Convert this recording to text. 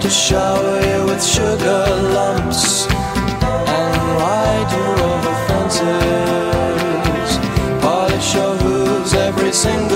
to shower you with sugar lumps and ride you over fences, polish your hooves every single.